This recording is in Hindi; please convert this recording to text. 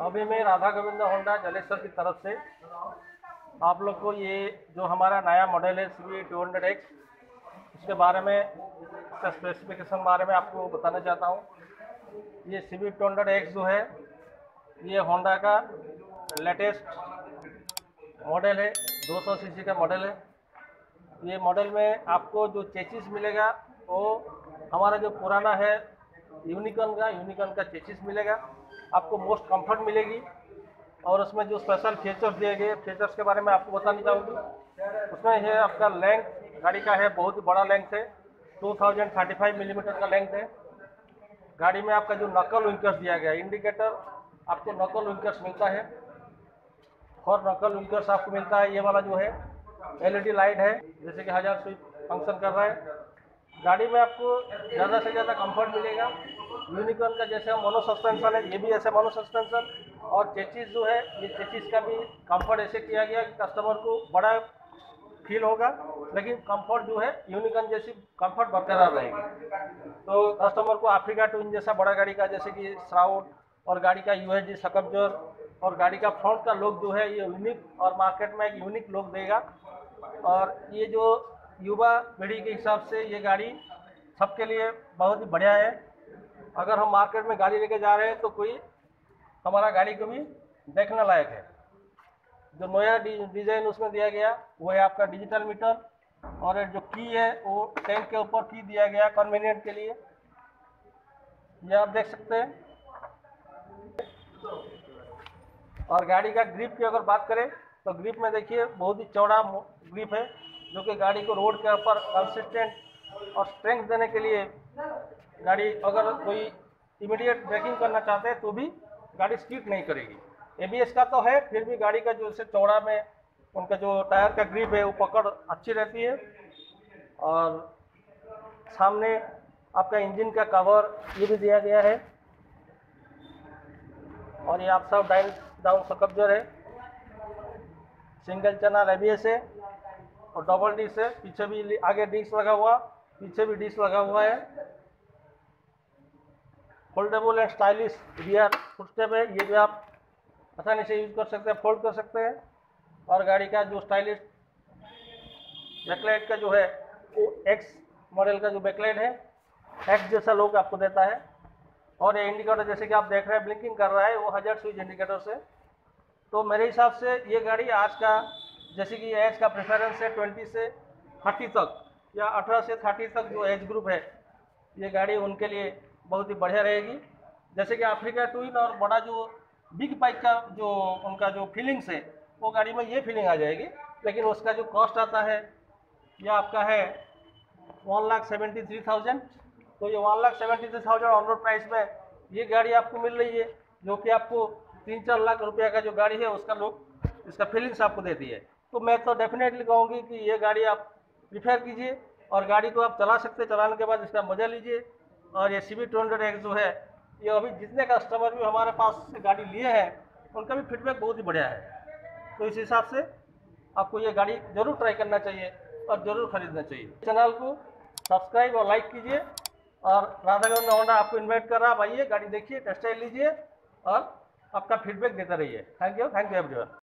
अभी मैं राधा गोविंद होंडा जलेश्वर की तरफ़ से। आप लोग को ये जो हमारा नया मॉडल है सी टू हंड्रेड एक्स उसके बारे में, इसका स्पेसिफिकेशन बारे में आपको बताना चाहता हूँ। ये C V two hundred X जो है, ये होंडा का लेटेस्ट मॉडल है 200 सीसी का मॉडल है। ये मॉडल में आपको जो चेचिस मिलेगा, वो हमारा जो पुराना है यूनिकॉन का यूनिकॉन का चेचिस मिलेगा, आपको मोस्ट कंफर्ट मिलेगी। और उसमें जो स्पेशल फीचर्स दिए गए फीचर्स के बारे में आपको बताना चाहूँगी। उसमें है आपका लेंथ गाड़ी का है बहुत ही बड़ा लेंथ है 2035 मिलीमीटर का लेंथ है। गाड़ी में आपका जो नकल विंकर्स दिया गया इंडिकेटर आपको नकल विंकर्स मिलता है। और नकल विंकर्स आपको मिलता है, ये वाला जो है एलईडी लाइट है, जैसे कि हज़ार स्विच फ़ंक्शन कर रहा है। गाड़ी में आपको ज़्यादा से ज़्यादा कंफर्ट मिलेगा। यूनिकॉर्न का जैसे मोनो सस्पेंशन है, ये भी ऐसे मोनो सस्पेंशन और चेचिस जो है, ये चेचिस का भी कंफर्ट ऐसे किया गया कि कस्टमर को बड़ा फील होगा। लेकिन कंफर्ट जो है यूनिकॉर्न जैसी कंफर्ट बरकरार रहेगी। तो कस्टमर को अफ्रीका ट्विन जैसा बड़ा गाड़ी का, जैसे कि श्राउड और गाड़ी का यू एच सकब्जर और गाड़ी का फ्रंट का लुक जो है, ये यूनिक और मार्केट में एक यूनिक लुक देगा। और ये जो युवा पीढ़ी के हिसाब से ये गाड़ी सबके लिए बहुत ही बढ़िया है। अगर हम मार्केट में गाड़ी लेके जा रहे हैं तो कोई हमारा गाड़ी को भी देखने लायक है। जो नया डिज़ाइन उसमें दिया गया, वो है आपका डिजिटल मीटर और जो की है, वो टैंक के ऊपर की दिया गया कन्वीनियंट के लिए। ये आप देख सकते हैं। और गाड़ी का ग्रिप की अगर बात करें तो ग्रिप में देखिए, बहुत ही चौड़ा ग्रिप है। जो कि गाड़ी को रोड के ऊपर कंसिस्टेंट और स्ट्रेंथ देने के लिए गाड़ी अगर कोई इमीडिएट ब्रेकिंग करना चाहते हैं तो भी गाड़ी स्कीट नहीं करेगी। एबीएस का तो है, फिर भी गाड़ी का जो से चौड़ा में उनका जो टायर का ग्रिप है, वो पकड़ अच्छी रहती है। और सामने आपका इंजन का कवर ये भी दिया गया है। और ये आप सब डाइन डाउन सकब्जर है सिंगल चैनल एबीएस है। और डबल डिस्क है। पीछे भी आगे डिस्क लगा हुआ, पीछे भी डिस्क लगा हुआ है। Foldable and stylish rear footstep है। ये भी आप आसानी से यूज़ कर सकते हैं फोल्ड कर सकते हैं। और गाड़ी का जो स्टाइलिश बैकलाइट का जो है, वो एक्स मॉडल का जो बैकलाइट है एक्स जैसा लोग आपको देता है। और ये इंडिकेटर जैसे कि आप देख रहे हैं ब्लिंकिंग कर रहा है, वो हज़ार स्विच इंडिकेटर से। तो मेरे हिसाब से ये गाड़ी आज का जैसे कि एज का प्रेफरेंस है ट्वेंटी से थर्टी तक, या अठारह से थर्टी तक जो एज ग्रुप है, ये गाड़ी उनके लिए बहुत ही बढ़िया रहेगी। जैसे कि अफ्रीका टूइन और बड़ा जो बिग बाइक का जो उनका जो फीलिंग्स है, वो गाड़ी में ये फीलिंग आ जाएगी। लेकिन उसका जो कॉस्ट आता है यह आपका है one lakh seventy three thousand तो ये one lakh seventy three thousand on road price में ये गाड़ी आपको मिल रही है, जो कि आपको तीन चार लाख रुपया का जो गाड़ी है, उसका लोग इसका फीलिंग्स आपको देती है। तो मैं तो डेफिनेटली कहूँगी कि ये गाड़ी आप प्रिफेयर कीजिए और गाड़ी को आप चला सकते चलाने के बाद इसका मज़ा लीजिए। और ये C B two hundred X जो है, ये अभी जितने कस्टमर भी हमारे पास गाड़ी लिए हैं, उनका भी फीडबैक बहुत ही बढ़िया है। तो इस हिसाब से आपको ये गाड़ी ज़रूर ट्राई करना चाहिए और ज़रूर खरीदना चाहिए। चैनल को सब्सक्राइब और लाइक कीजिए और राधागंज होंडा आपको इन्वाइट कर रहा है, आप आइए, गाड़ी देखिए टेस्ट लीजिए और आपका फीडबैक देते रहिए। Thank you thank you everyone